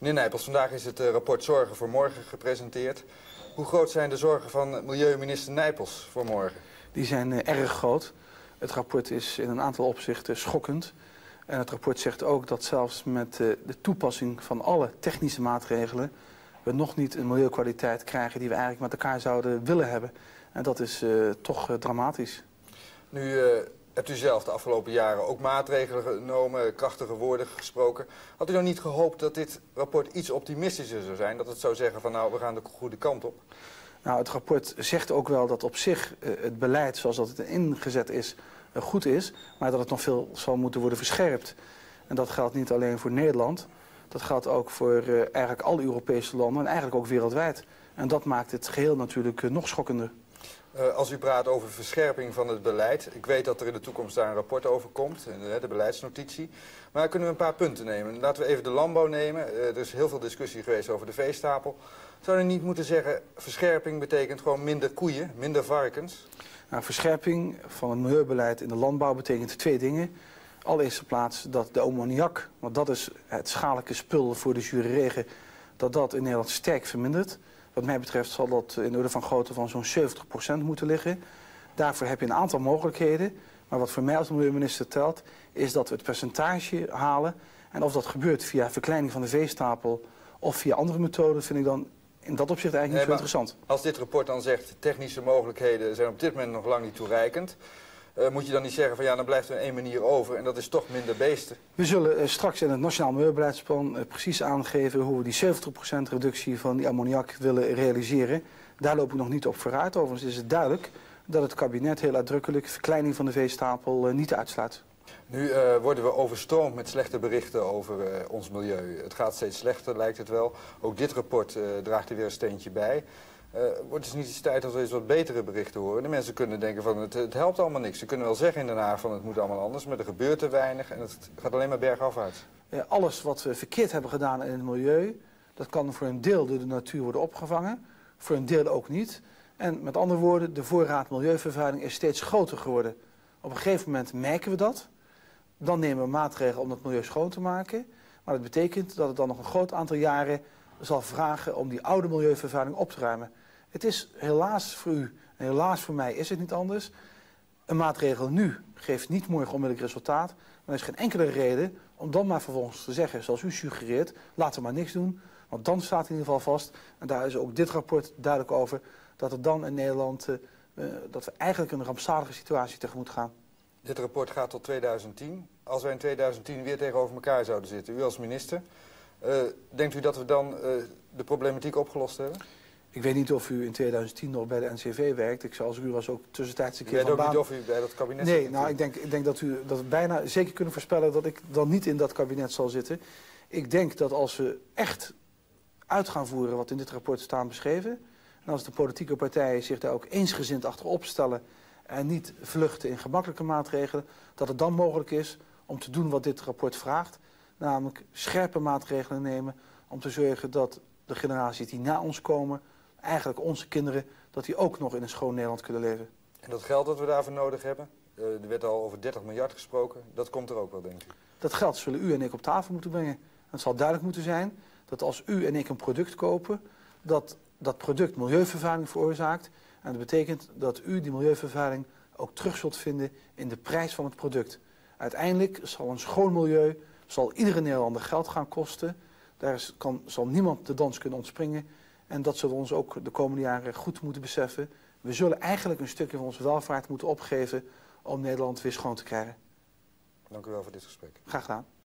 Meneer Nijpels, vandaag is het eh, rapport Zorgen voor Morgen gepresenteerd. Hoe groot zijn de zorgen van milieuminister Nijpels voor morgen? Die zijn uh, erg groot. Het rapport is in een aantal opzichten schokkend. En het rapport zegt ook dat zelfs met uh, de toepassing van alle technische maatregelen... we nog niet een milieukwaliteit krijgen die we eigenlijk met elkaar zouden willen hebben. En dat is toch dramatisch. Nu hebt u zelf de afgelopen jaren ook maatregelen genomen, krachtige woorden gesproken. Had u dan niet gehoopt dat dit rapport iets optimistischer zou zijn? Dat het zou zeggen van nou, we gaan de goede kant op? Nou, het rapport zegt ook wel dat op zich uh, het beleid zoals dat het ingezet is uh, goed is. Maar dat het nog veel zal moeten worden verscherpt. En dat geldt niet alleen voor Nederland. Dat geldt ook voor uh, eigenlijk alle Europese landen en eigenlijk ook wereldwijd. En dat maakt het geheel natuurlijk nog schokkender. Uh, als u praat over verscherping van het beleid, ik weet dat er in de toekomst daar een rapport over komt, de, de beleidsnotitie. Maar kunnen we een paar punten nemen. Laten we even de landbouw nemen. Uh, er is heel veel discussie geweest over de veestapel. Zou je niet moeten zeggen, verscherping betekent gewoon minder koeien, minder varkens? Nou, verscherping van het milieubeleid in de landbouw betekent twee dingen. Allereerste plaats dat de ammoniak, want dat is het schadelijke spul voor de zure regen, dat dat in Nederland sterk vermindert. Wat mij betreft zal dat in orde van grootte van zo'n 70% moeten liggen. Daarvoor heb je een aantal mogelijkheden. Maar wat voor mij als milieuminister telt, is dat we het percentage halen. En of dat gebeurt via verkleining van de veestapel of via andere methoden, vind ik dan in dat opzicht eigenlijk niet zo interessant. Als dit rapport dan zegt, technische mogelijkheden zijn op dit moment nog lang niet toereikend. Uh, moet je dan niet zeggen van ja, dan blijft er één manier over en dat is toch minder beesten? We zullen uh, straks in het Nationaal Milieubeleidsplan uh, precies aangeven hoe we die 70% reductie van die ammoniak willen realiseren. Daar loop ik nog niet op vooruit. Overigens is het duidelijk dat het kabinet heel uitdrukkelijk verkleining van de veestapel niet uitsluit. Nu worden we overstroomd met slechte berichten over ons milieu. Het gaat steeds slechter, lijkt het wel. Ook dit rapport draagt er weer een steentje bij. Uh, wordt het niet eens tijd dat we eens wat betere berichten horen? De mensen kunnen denken van het, het, helpt allemaal niks. Ze kunnen wel zeggen in van het moet allemaal anders, maar er gebeurt te weinig en het gaat alleen maar bergaf uit. Ja, alles wat we verkeerd hebben gedaan in het milieu, dat kan voor een deel door de natuur worden opgevangen, voor een deel ook niet. En met andere woorden, de voorraad milieuvervuiling is steeds groter geworden. Op een gegeven moment merken we dat. Dan nemen we maatregelen om het milieu schoon te maken. Maar dat betekent dat het dan nog een groot aantal jaren zal vragen om die oude milieuvervuiling op te ruimen. Het is helaas voor u en helaas voor mij is het niet anders. Een maatregel nu geeft niet morgen onmiddellijk resultaat. Maar er is geen enkele reden om dan maar vervolgens te zeggen, zoals u suggereert, laten we maar niks doen. Want dan staat in ieder geval vast, en daar is ook dit rapport duidelijk over, dat er dan in Nederland, uh, dat we eigenlijk een rampzalige situatie tegemoet gaan. Dit rapport gaat tot 2010. Als wij in 2010 weer tegenover elkaar zouden zitten, u als minister, denkt u dat we dan de problematiek opgelost hebben? Ik weet niet of u in 2010 nog bij de NCV werkt. Ik zou als u was ook tussentijds een keer van baan... Ik weet ook niet of u bij dat kabinet Nee, nou, ik denk, ik denk dat, u, dat bijna zeker kunnen voorspellen dat ik dan niet in dat kabinet zal zitten. Ik denk dat als we echt uit gaan voeren wat in dit rapport staat beschreven... en als de politieke partijen zich daar ook eensgezind achter opstellen... en niet vluchten in gemakkelijke maatregelen... dat het dan mogelijk is om te doen wat dit rapport vraagt... namelijk scherpe maatregelen nemen om te zorgen dat de generaties die na ons komen eigenlijk onze kinderen, dat die ook nog in een schoon Nederland kunnen leven. En dat geld dat we daarvoor nodig hebben, uh, er werd al over 30 miljard gesproken, dat komt er ook wel, denk ik. Dat geld zullen u en ik op tafel moeten brengen. Het zal duidelijk moeten zijn dat als u en ik een product kopen, dat dat product milieuvervuiling veroorzaakt. En dat betekent dat u die milieuvervuiling ook terug zult vinden in de prijs van het product. Uiteindelijk zal een schoon milieu, zal iedere Nederlander geld gaan kosten. Daar is, kan, zal niemand de dans kunnen ontspringen. En dat zullen we ons ook de komende jaren goed moeten beseffen. We zullen eigenlijk een stukje van onze welvaart moeten opgeven om Nederland weer schoon te krijgen. Dank u wel voor dit gesprek. Graag gedaan.